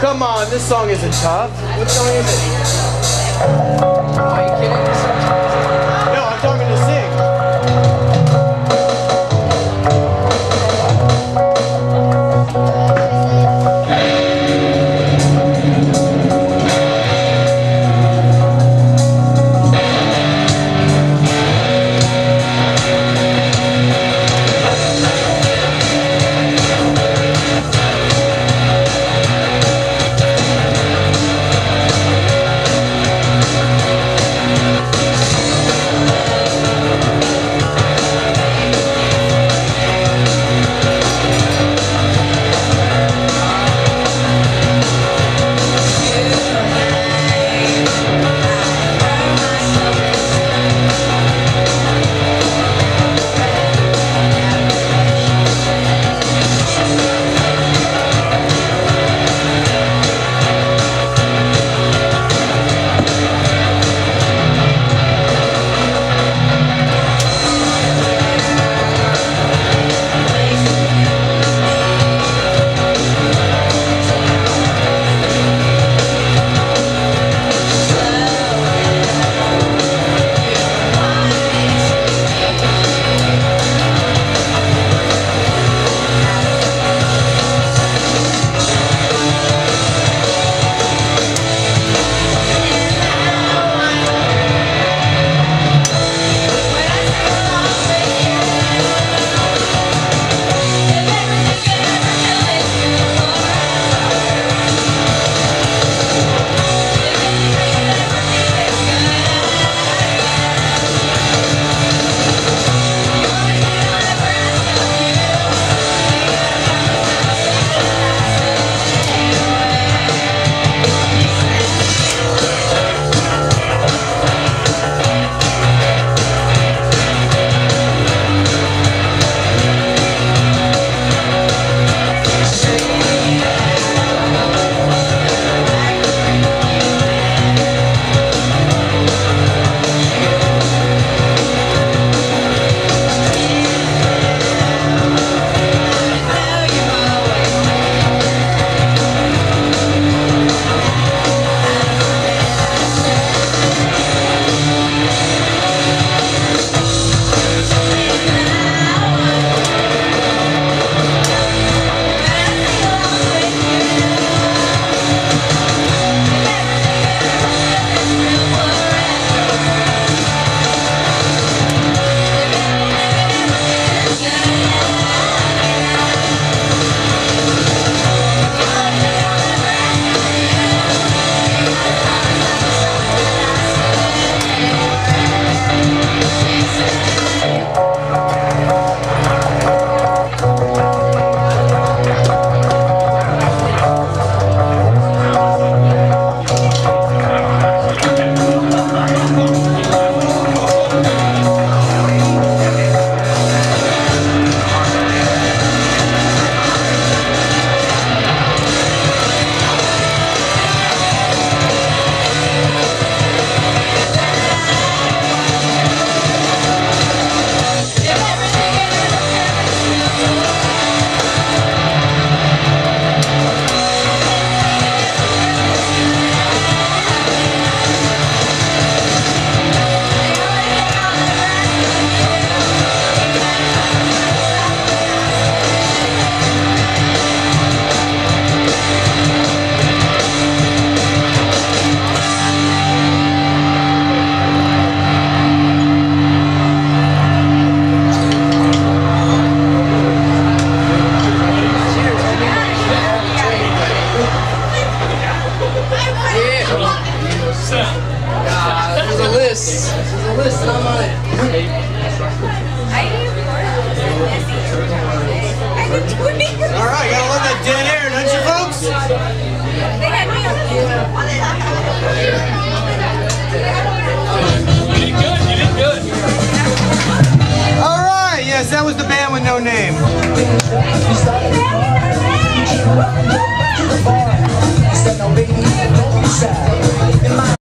Come on. This song isn't tough. What song is it? Are you kidding? Guys, that was the band with no name.